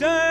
stay.